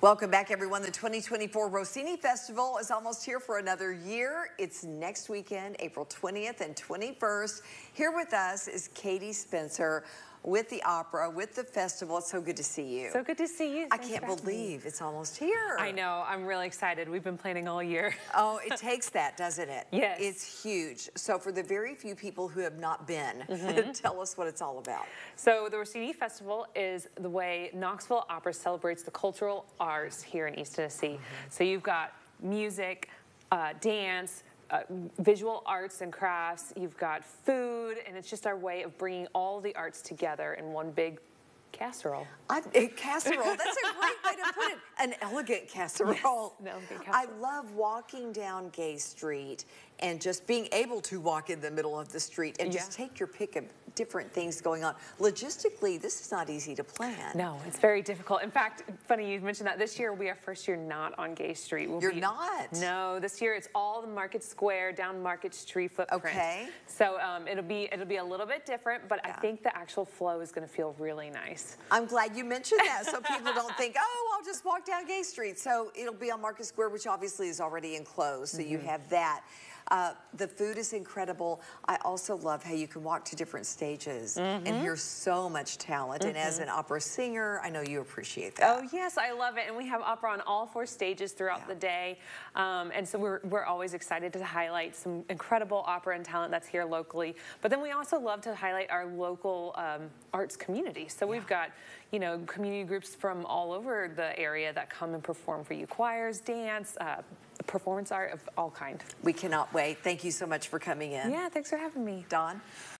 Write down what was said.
Welcome back, everyone. The 2024 Rossini Festival is almost here for another year. It's next weekend, April 20th and 21st. Here with us is Katie Spencer with the opera, with the festival. It's so good to see you. So good to see you. I can't believe it's almost here. I know. I'm really excited. We've been planning all year. oh, it takes that, doesn't it? Yes. It's huge. So for the very few people who have not been, mm -hmm. tell us what it's all about. So the Rossini Festival is the way Knoxville Opera celebrates the cultural arts here in East Tennessee. Mm -hmm. So you've got music, uh, dance, uh, visual arts and crafts, you've got food, and it's just our way of bringing all the arts together in one big casserole. I, a casserole, that's a great way to put it. An elegant casserole. Yes, an elegant casserole. I love walking down Gay Street and just being able to walk in the middle of the street and yeah. just take your pick different things going on. Logistically, this is not easy to plan. No, it's very difficult. In fact, funny you mentioned that this year we are first year not on Gay Street. We'll You're be, not? No, this year it's all the Market Square down Market Street footprint. Okay. So um, it'll be it'll be a little bit different, but yeah. I think the actual flow is going to feel really nice. I'm glad you mentioned that so people don't think, oh, Just walk down Gay Street. So it'll be on Market Square, which obviously is already enclosed. So mm -hmm. you mm-hmm. have that. Uh, the food is incredible. I also love how you can walk to different stages mm -hmm. and mm-hmm. hear so much talent. Mm -hmm. And as mm-hmm. an opera singer, I know you appreciate that. Oh, yes, I love it. And we have opera on all four stages throughout yeah. the day. Um, and so we're, we're always excited to highlight some incredible opera and talent that's here locally. But then we also love to highlight our local um, arts community. So yeah. we've got, you know, community groups from all over the area that come and perform for you. Choirs, dance, uh, performance art of all kind. We cannot wait. Thank you so much for coming in. Yeah, thanks for having me. Dawn?